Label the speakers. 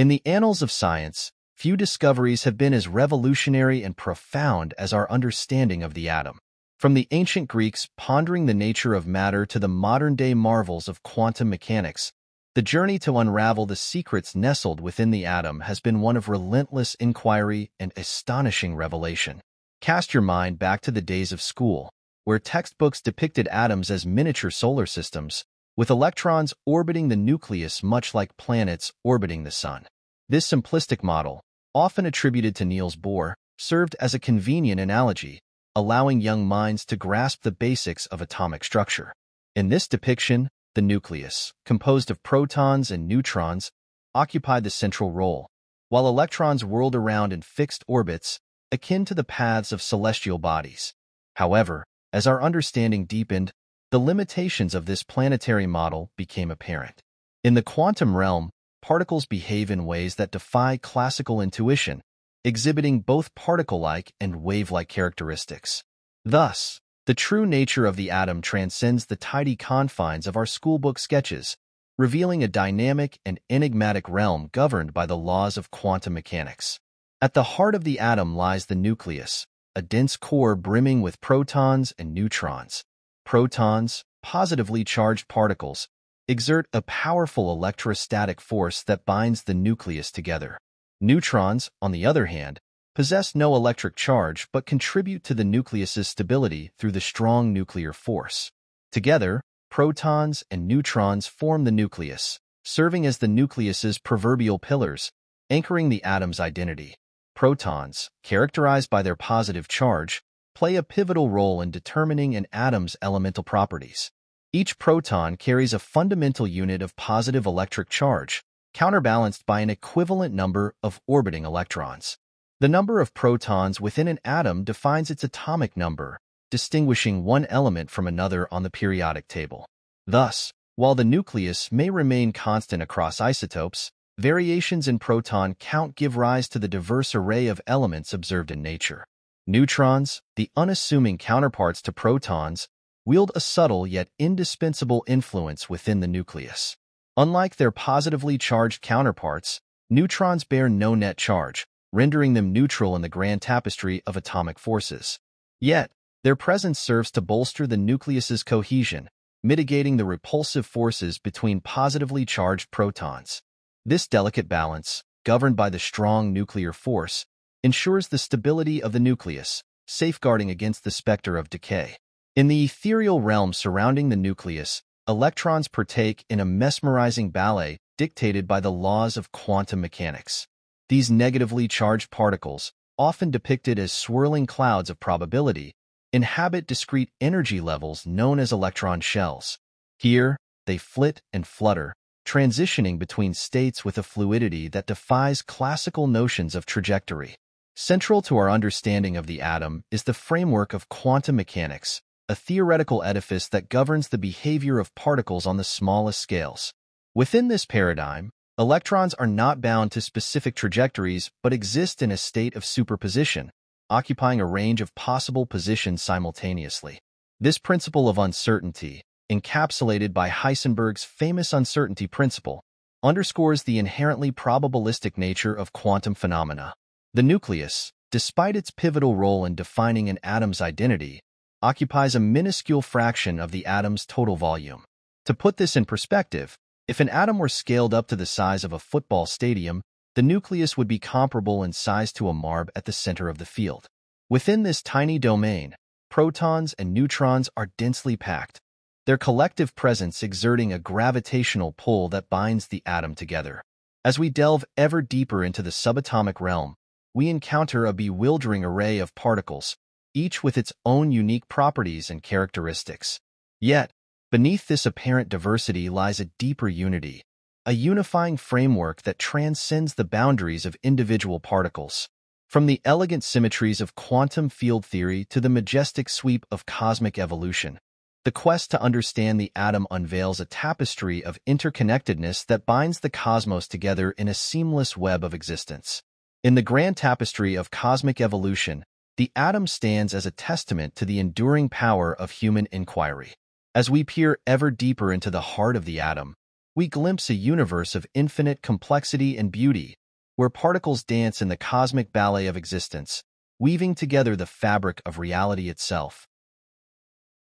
Speaker 1: In the annals of science, few discoveries have been as revolutionary and profound as our understanding of the atom. From the ancient Greeks pondering the nature of matter to the modern-day marvels of quantum mechanics, the journey to unravel the secrets nestled within the atom has been one of relentless inquiry and astonishing revelation. Cast your mind back to the days of school, where textbooks depicted atoms as miniature solar systems, with electrons orbiting the nucleus much like planets orbiting the sun. This simplistic model, often attributed to Niels Bohr, served as a convenient analogy, allowing young minds to grasp the basics of atomic structure. In this depiction, the nucleus, composed of protons and neutrons, occupied the central role, while electrons whirled around in fixed orbits, akin to the paths of celestial bodies. However, as our understanding deepened, the limitations of this planetary model became apparent. In the quantum realm, particles behave in ways that defy classical intuition, exhibiting both particle-like and wave-like characteristics. Thus, the true nature of the atom transcends the tidy confines of our schoolbook sketches, revealing a dynamic and enigmatic realm governed by the laws of quantum mechanics. At the heart of the atom lies the nucleus, a dense core brimming with protons and neutrons. Protons, positively charged particles, exert a powerful electrostatic force that binds the nucleus together. Neutrons, on the other hand, possess no electric charge but contribute to the nucleus's stability through the strong nuclear force. Together, protons and neutrons form the nucleus, serving as the nucleus's proverbial pillars, anchoring the atom's identity. Protons, characterized by their positive charge, play a pivotal role in determining an atom's elemental properties. Each proton carries a fundamental unit of positive electric charge, counterbalanced by an equivalent number of orbiting electrons. The number of protons within an atom defines its atomic number, distinguishing one element from another on the periodic table. Thus, while the nucleus may remain constant across isotopes, variations in proton count give rise to the diverse array of elements observed in nature. Neutrons, the unassuming counterparts to protons, wield a subtle yet indispensable influence within the nucleus. Unlike their positively charged counterparts, neutrons bear no net charge, rendering them neutral in the grand tapestry of atomic forces. Yet, their presence serves to bolster the nucleus's cohesion, mitigating the repulsive forces between positively charged protons. This delicate balance, governed by the strong nuclear force, ensures the stability of the nucleus, safeguarding against the specter of decay. In the ethereal realm surrounding the nucleus, electrons partake in a mesmerizing ballet dictated by the laws of quantum mechanics. These negatively charged particles, often depicted as swirling clouds of probability, inhabit discrete energy levels known as electron shells. Here, they flit and flutter, transitioning between states with a fluidity that defies classical notions of trajectory. Central to our understanding of the atom is the framework of quantum mechanics, a theoretical edifice that governs the behavior of particles on the smallest scales. Within this paradigm, electrons are not bound to specific trajectories but exist in a state of superposition, occupying a range of possible positions simultaneously. This principle of uncertainty, encapsulated by Heisenberg's famous uncertainty principle, underscores the inherently probabilistic nature of quantum phenomena. The nucleus, despite its pivotal role in defining an atom's identity, occupies a minuscule fraction of the atom's total volume. To put this in perspective, if an atom were scaled up to the size of a football stadium, the nucleus would be comparable in size to a marb at the center of the field. Within this tiny domain, protons and neutrons are densely packed, their collective presence exerting a gravitational pull that binds the atom together. As we delve ever deeper into the subatomic realm, we encounter a bewildering array of particles, each with its own unique properties and characteristics. Yet, beneath this apparent diversity lies a deeper unity, a unifying framework that transcends the boundaries of individual particles. From the elegant symmetries of quantum field theory to the majestic sweep of cosmic evolution, the quest to understand the atom unveils a tapestry of interconnectedness that binds the cosmos together in a seamless web of existence. In the grand tapestry of cosmic evolution, the atom stands as a testament to the enduring power of human inquiry. As we peer ever deeper into the heart of the atom, we glimpse a universe of infinite complexity and beauty, where particles dance in the cosmic ballet of existence, weaving together the fabric of reality itself.